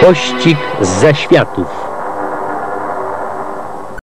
Pościg ze światów.